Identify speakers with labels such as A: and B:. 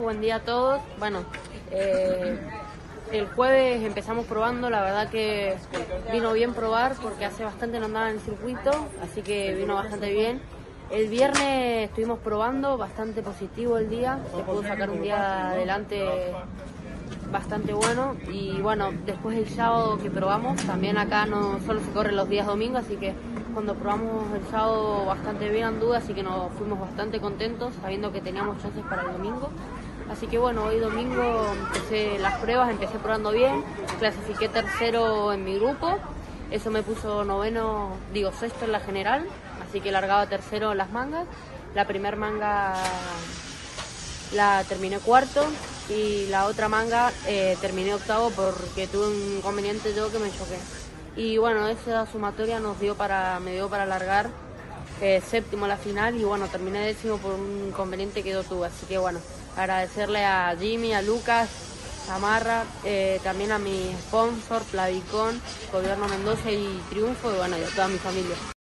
A: Buen día a todos. Bueno, eh, el jueves empezamos probando, la verdad que vino bien probar porque hace bastante no andaba en el circuito, así que vino bastante bien. El viernes estuvimos probando, bastante positivo el día, se pudo sacar un día adelante bastante bueno y bueno, después el sábado que probamos, también acá no solo se corren los días domingos, así que cuando probamos el sábado bastante bien anduve, así que nos fuimos bastante contentos sabiendo que teníamos chances para el domingo. Así que bueno, hoy domingo empecé las pruebas, empecé probando bien, clasifiqué tercero en mi grupo, eso me puso noveno, digo sexto en la general, así que largaba tercero las mangas. La primer manga la terminé cuarto y la otra manga eh, terminé octavo porque tuve un inconveniente yo que me choqué. Y bueno, esa sumatoria nos dio para, me dio para largar eh, séptimo a la final y bueno, terminé décimo por un inconveniente que yo tuve. Así que bueno, agradecerle a Jimmy, a Lucas, a Marra, eh, también a mi sponsor, Plavicón, Gobierno Mendoza y Triunfo y bueno, y a toda mi familia.